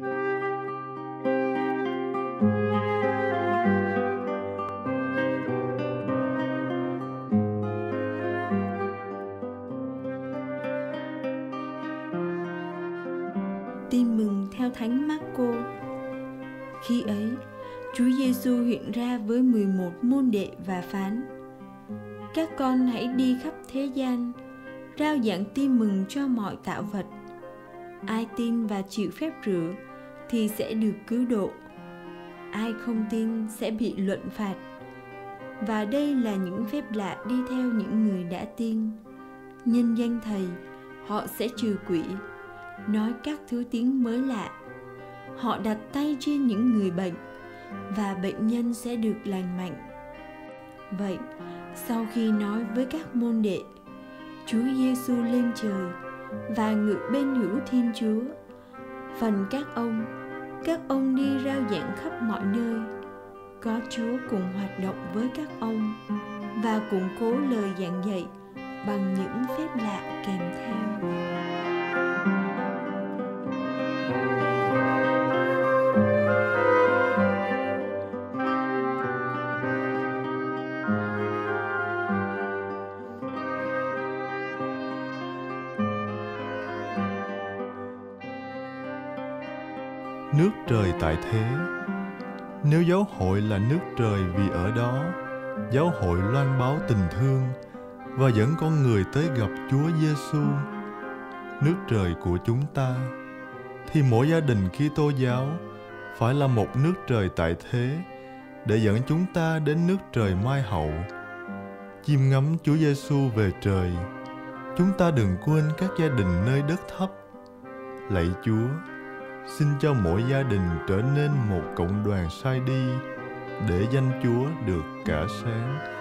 Tin mừng theo Thánh Marco. Khi ấy, Chúa Giêsu hiện ra với 11 môn đệ và phán: Các con hãy đi khắp thế gian, rao giảng tin mừng cho mọi tạo vật. Ai tin và chịu phép rửa thì sẽ được cứu độ. Ai không tin sẽ bị luận phạt. Và đây là những phép lạ đi theo những người đã tin. Nhân danh Thầy, họ sẽ trừ quỷ, nói các thứ tiếng mới lạ. Họ đặt tay trên những người bệnh và bệnh nhân sẽ được lành mạnh. Vậy, sau khi nói với các môn đệ, Chúa Giêsu lên trời và ngự bên hữu Thiên Chúa. Phần các ông, các ông đi rao giảng khắp mọi nơi. Có Chúa cùng hoạt động với các ông và củng cố lời giảng dạy bằng những phép lạ kèm nước trời tại thế nếu giáo hội là nước trời vì ở đó giáo hội loan báo tình thương và dẫn con người tới gặp Chúa Giêsu, nước trời của chúng ta, thì mỗi gia đình Kitô giáo phải là một nước trời tại thế để dẫn chúng ta đến nước trời mai hậu. Chiêm ngắm Chúa Giêsu về trời, chúng ta đừng quên các gia đình nơi đất thấp. Lạy Chúa, xin cho mỗi gia đình trở nên một cộng đoàn sai đi, để danh Chúa được cả sáng.